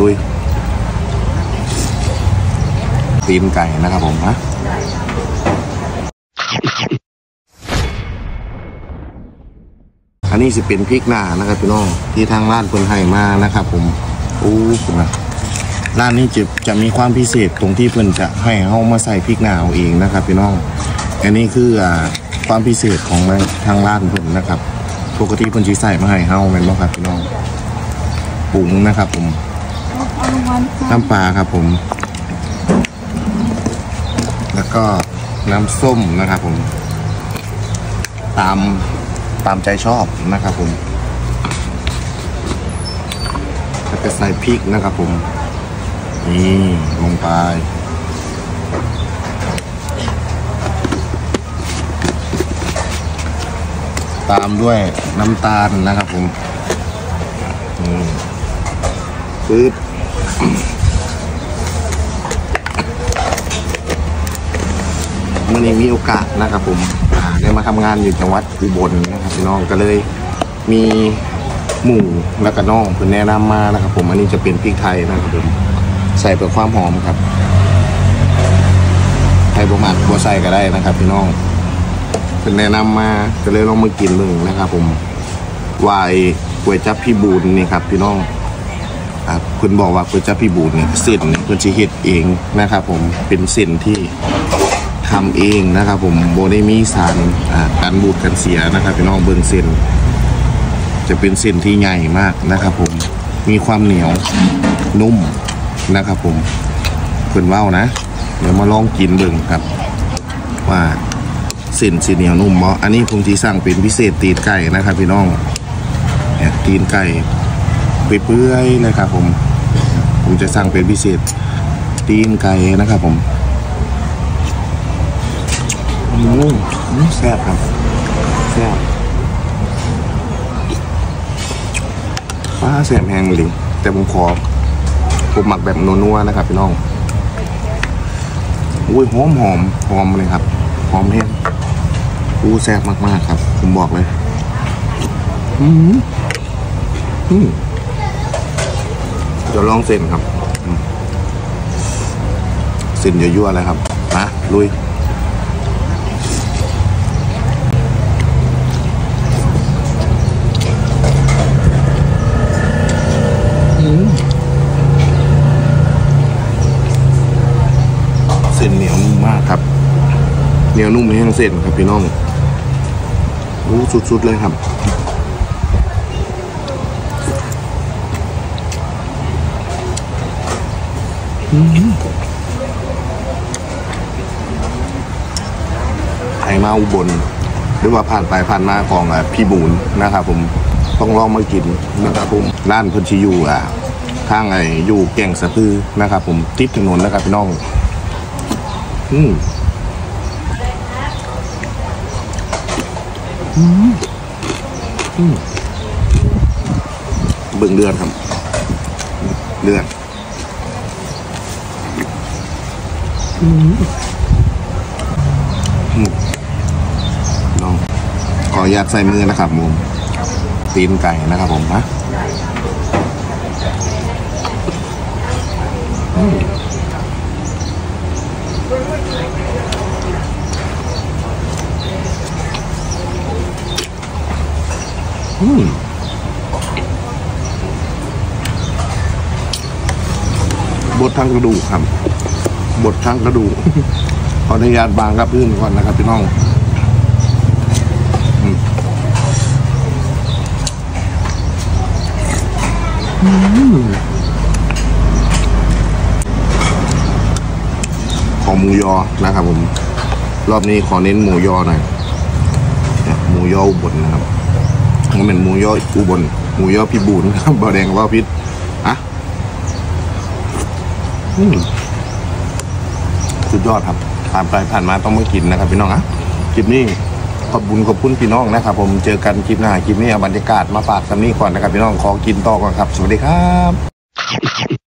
ลุยตีนไก่นะครับผมนะอันนี้สิเป็นพริกหน้านะครับพี่น้องที่ทางร้านคนให้มานะครับผมอู้คุณนะร้านนี้จะจะมีความพิเศษตรงที่เพิ่อนจะให้เฮามาใส่พริกหน้าเอาเองนะครับพี่น้อง อันนี้คือความพิเศษของทางร้านเพิ่นนะครับปกติเพิ่นสิใส่มาให้เฮาแม่นบ่ครับพี่น้องปรุงนะครับผม น้ำปลาครับผม แล้วก็น้ำส้มนะครับผม ตามตามใจชอบนะครับผมแล้วก็ใส่พริกนะครับผม นี่ลงไปตามด้วยน้ำตาลนะครับผม นี่ปึ๊บ มื่อนี้มีโอกาสนะครับผมได้มาทำงานอยู่จังหวัดอุบลนะครับพี่น้องก็เลยมีหมูแล้วก็น้องเพื่นแนะนำมานะครับ ผมอันนี้จะเป็นพริกไทยนะครับผมใส่เพื่อความหอมครับไทยบมักบัวใส่ก็ได้นะครับ พี่น้องเพื่นแนะนำมาก็เลยลองมากินมึงนะครับ ผมวายก๋วยจับพี่บูนนี่ครับ พี่น้อง ครับคุณบอกว่าก๋วยจับพี่บูนเนี่ยเส้นเนี่ยเพื่อนชีเฮ็ดเองนะครับผมเป็นเส้นที่ทำเองนะครับผมโบได้มีสารอ่าการบูดกันเสียนะครับพี่น้องเบิ้งเส้น จะเป็นเส้นที่ใหญ่มากนะครับผมมีความเหนียวนุ่มนะครับผมเพิ่นว้านะ เดี๋ยวมาลองกินเบิ่งครับ ว่าเส้นสีเหนียวนุ่มบ่อันนี้ผมที่สั่งเป็นพิเศษตีนไก่นะครับพี่น้องตีนไก่ เปื่อยๆเลยครับผม ผมจะสั่งเป็นพิเศษตีนไก่นะครับผมอืมแซ่บครับแซ่บฟ้าแซ่บแห้งเลยแต่ผมขอผมหมักแบบนัวๆนะครับพี่น้องอุ้ยหอมหอมหอมเลยครับหอมแห้งอู้แซ่บมากๆครับ ผมบอกเลย อืมอืม เดี๋ยวลองเส้นครับเส้นยั่วๆเลยครับมาลุยเส้นเหนียวนุ่มมากครับ เหนียวนุ่มแห้งเส้นครับพี่น้องรู้สุดๆเลยครับ อืม ใครมาอุบลหรือว่าผ่านไปผ่านมาของอพี่บูนนะครับผมต้องลองมากินนะครับผมร้านพนชิยูอะข้างไอ้อยู่แก่งสะพือนะครับ ผมติดถนนนะครับพี่น้อง อืมอืมอืมเบิ่งเดือนครับ เดือน อืมอืมน้องขออนุญาตใส่มือนะครับมุมตีนไก่นะครับผมนะอืมบดทั้งกระดูกครับ บดทั้งกระดูกขออนุญาตบางกับพื้นก่อนนะครับพี่น้องของหมูยอนะครับผม รอบนี้ขอเน้นหมูยอหน่อยหมูยออุบลนะครับมันเป็นหมูยออุบลหมูยอพิบูลครับบอแดงว่าพิษอะ อืม สุดยอดครับผ่านไปผ่านมาต้องมากินนะครับพี่น้องนะคลิปนี้ขอบบุญขอบคุณพี่น้องนะครับ ผมเจอกันคลิปหน้าคลิปนี้เอาบรรยากาศมาฝากกันนี่ก่อนนะครับพี่น้องขอกินต่อก่อนครับ สวัสดีครับ